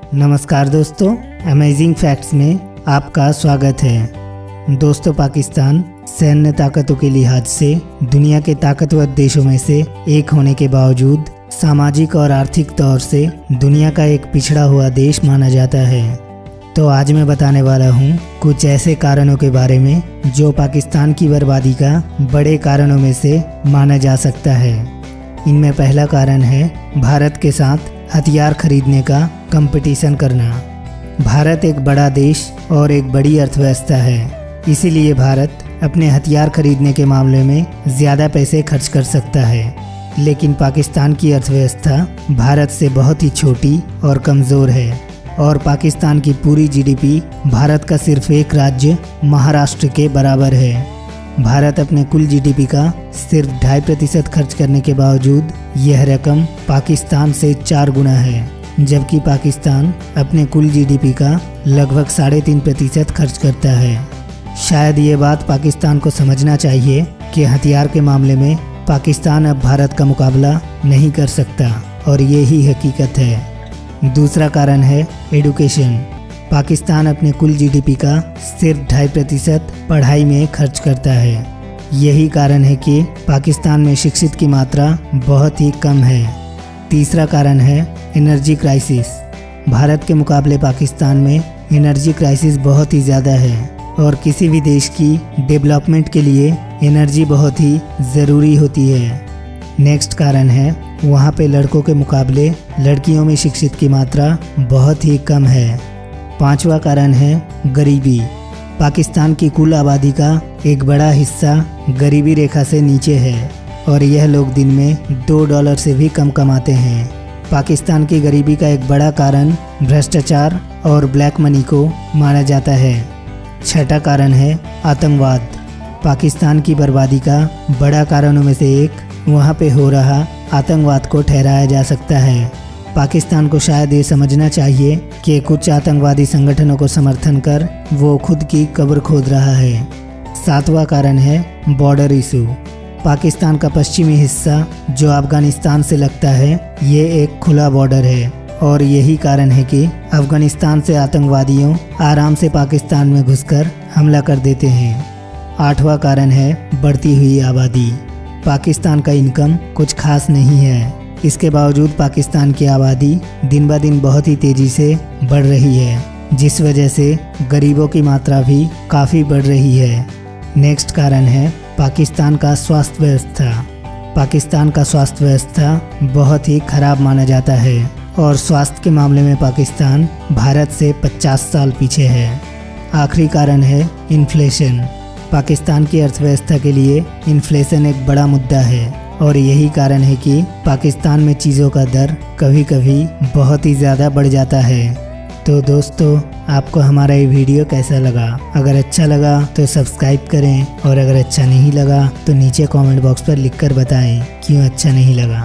नमस्कार दोस्तों amazing facts में आपका स्वागत है। दोस्तों, पाकिस्तान सैन्य ताकतों के लिहाज से दुनिया के ताकतवर देशों में से एक होने के बावजूद सामाजिक और आर्थिक तौर से दुनिया का एक पिछड़ा हुआ देश माना जाता है। तो आज मैं बताने वाला हूँ कुछ ऐसे कारणों के बारे में जो पाकिस्तान की बर्बादी का बड़े कारणों में से माना जा सकता है। इनमें पहला कारण है भारत के साथ हथियार खरीदने का कंपटीशन करना। भारत एक बड़ा देश और एक बड़ी अर्थव्यवस्था है। इसीलिए भारत अपने हथियार खरीदने के मामले में ज़्यादा पैसे खर्च कर सकता है। लेकिन पाकिस्तान की अर्थव्यवस्था भारत से बहुत ही छोटी और कमज़ोर है और पाकिस्तान की पूरी जीडीपी भारत का सिर्फ़ एक राज्य महाराष्ट्र के बराबर है। भारत अपने कुल जीडीपी का सिर्फ़ ढाई प्रतिशत खर्च करने के बावजूद यह रकम पाकिस्तान से चार गुना है। जबकि पाकिस्तान अपने कुल जीडीपी का लगभग साढ़े तीन प्रतिशत खर्च करता है। शायद ये बात पाकिस्तान को समझना चाहिए कि हथियार के मामले में पाकिस्तान अब भारत का मुकाबला नहीं कर सकता, और ये ही हकीकत है। दूसरा कारण है एडुकेशन। पाकिस्तान अपने कुल जीडीपी का सिर्फ़ ढाई प्रतिशत पढ़ाई में खर्च करता है। यही कारण है कि पाकिस्तान में शिक्षित की मात्रा बहुत ही कम है। तीसरा कारण है एनर्जी क्राइसिस। भारत के मुकाबले पाकिस्तान में एनर्जी क्राइसिस बहुत ही ज़्यादा है और किसी भी देश की डेवलपमेंट के लिए एनर्जी बहुत ही ज़रूरी होती है। नेक्स्ट कारण है, वहाँ पे लड़कों के मुकाबले लड़कियों में शिक्षित की मात्रा बहुत ही कम है। पांचवा कारण है, गरीबी। पाकिस्तान की कुल आबादी का एक बड़ा हिस्सा गरीबी रेखा से नीचे है और यह लोग दिन में दो डॉलर से भी कम कमाते हैं। पाकिस्तान की गरीबी का एक बड़ा कारण भ्रष्टाचार और ब्लैक मनी को माना जाता है। छठा कारण है आतंकवाद। पाकिस्तान की बर्बादी का बड़ा कारणों में से एक वहाँ पे हो रहा आतंकवाद को ठहराया जा सकता है। पाकिस्तान को शायद ये समझना चाहिए कि कुछ आतंकवादी संगठनों को समर्थन कर वो खुद की कब्र खोद रहा है। सातवां कारण है बॉर्डर इशू। पाकिस्तान का पश्चिमी हिस्सा, जो अफ़गानिस्तान से लगता है, ये एक खुला बॉर्डर है। और यही कारण है कि अफ़गानिस्तान से आतंकवादियों आराम से पाकिस्तान में घुसकर हमला कर देते हैं। आठवां कारण है बढ़ती हुई आबादी। पाकिस्तान का इनकम कुछ खास नहीं है। इसके बावजूद पाकिस्तान की आबादी दिन ब दिन बहुत ही तेज़ी से बढ़ रही है, जिस वजह से गरीबों की मात्रा भी काफ़ी बढ़ रही है। नेक्स्ट कारण है पाकिस्तान का स्वास्थ्य व्यवस्था। पाकिस्तान का स्वास्थ्य व्यवस्था बहुत ही खराब माना जाता है और स्वास्थ्य के मामले में पाकिस्तान भारत से 50 साल पीछे है। आखिरी कारण है इन्फ्लेशन पाकिस्तान की अर्थव्यवस्था के लिए इन्फ्लेशन एक बड़ा मुद्दा है और यही कारण है कि पाकिस्तान में चीज़ों का दर कभी कभी बहुत ही ज़्यादा बढ़ जाता है। तो दोस्तों आपको हमारा ये वीडियो कैसा लगा? अगर अच्छा लगा तो सब्सक्राइब करें। और अगर अच्छा नहीं लगा तो नीचे कमेंट बॉक्स पर लिखकर बताएँ, क्यों अच्छा नहीं लगा?